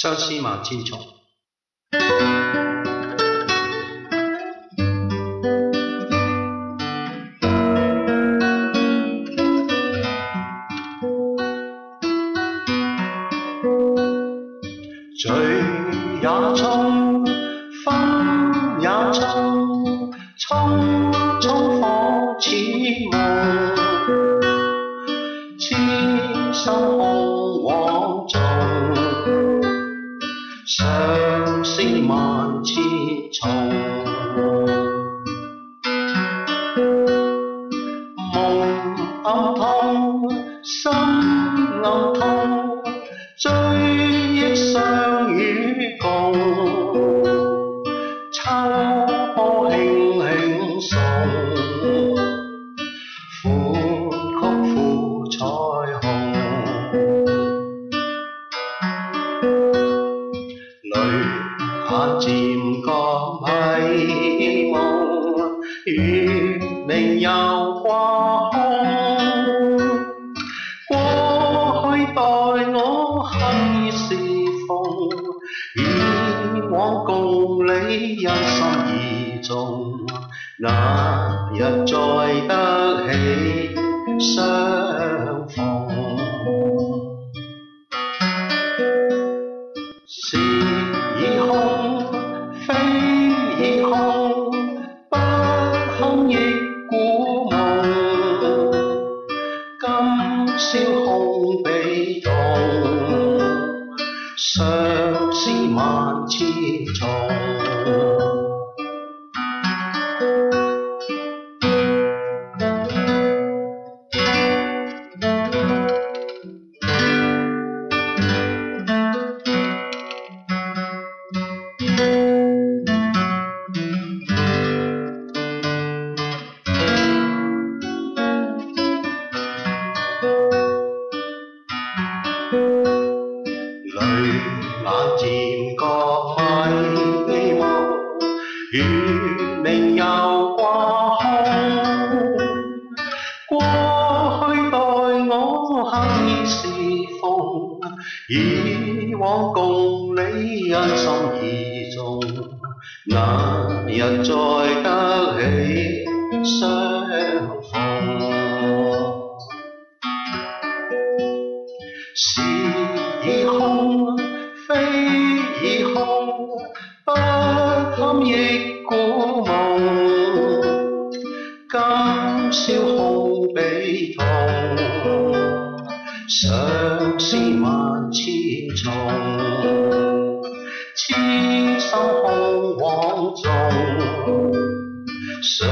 相思万千重，醉也匆，分也匆，匆匆火似梦，千山空往纵。相思万千重，梦暗痛，彩虹。泪下渐觉迷蒙，月明又挂空。过去待我恨是风，以往共你一心二重，那日再得起相逢。是已空，非已空，不堪忆故梦。今宵空悲痛，相思万千重。月明又掛空。過去待我恨是風，以往共你一心二重，那日再得起相逢。是已空，非已空，笑好悲痛，相思万千重。痴心空枉种，相